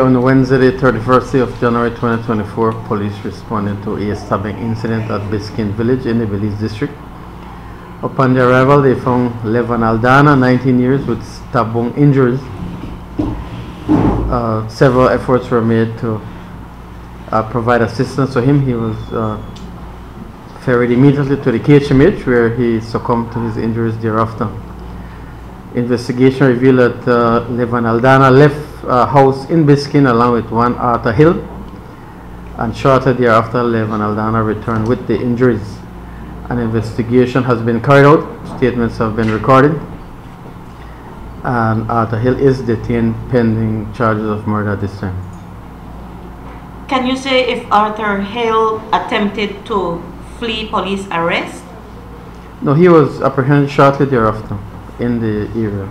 On Wednesday, the 31st of January 2024, police responded to a stabbing incident at Biscayne Village in the Belize district. Upon their arrival, they found Levan Aldana, 19 years, with stab wound injuries. Uh, several efforts were made to uh, provide assistance to him. He was uh, ferried immediately to the KHMH where he succumbed to his injuries thereafter. Investigation revealed that uh, Levan Aldana left a house in Biscayne along with one Arthur Hill and shortly thereafter Levan Aldana returned with the injuries. An investigation has been carried out, statements have been recorded and Arthur Hill is detained pending charges of murder at this time. Can you say if Arthur Hill attempted to flee police arrest? No, he was apprehended shortly thereafter in the area.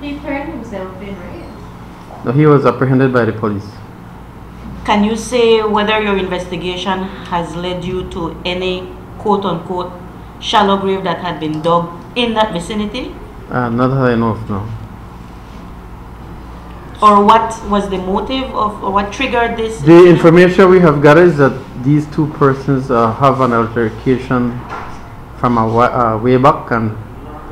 He turned himself in, right? No, he was apprehended by the police. Can you say whether your investigation has led you to any quote unquote shallow grave that had been dug in that vicinity? Uh, not that I know of now. Or what was the motive of, or what triggered this? The information we have got is that these two persons uh, have an altercation from a wa- uh, way back, and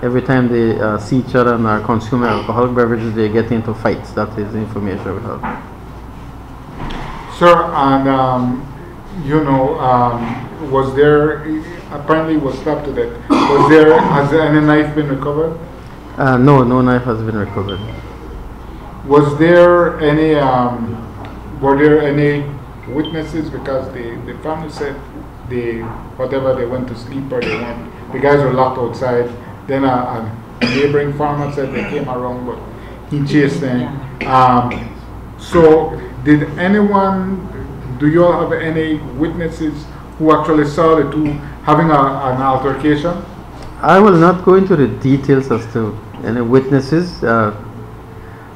every time they uh, see each other and are consuming alcoholic beverages, they get into fights. That is the information we have. Sir, and um, you know, um, was there apparently was stabbed to death? Was there has any knife been recovered? Uh, no, no knife has been recovered. Was there any um, were there any witnesses? Because the, the family said they whatever they went to sleep or they went, the guys were locked outside. Then a, a neighboring farmer said they came around, but he chased them. Um, so, did anyone? Do you all have any witnesses who actually saw the two having a, an altercation? I will not go into the details as to any witnesses. Uh,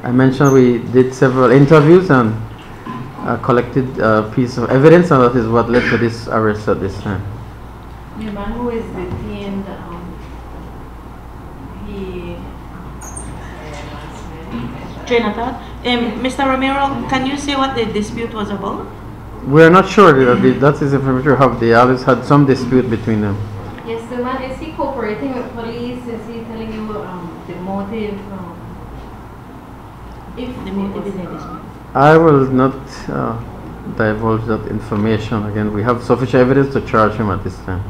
I mentioned we did several interviews and uh, collected a piece of evidence, and that is what led to this arrest at this time. The man who is detained, um, he. Jonathan, um, Mr. Romero, can you say what the dispute was about? We are not sure that the- that is information we have. They always had some dispute between them. Yes, the man, is he cooperating with police? Is he telling you um, the motive? Um, if The motive was, in the uh, dispute. I will not uh, divulge that information. Again, we have sufficient evidence to charge him at this time.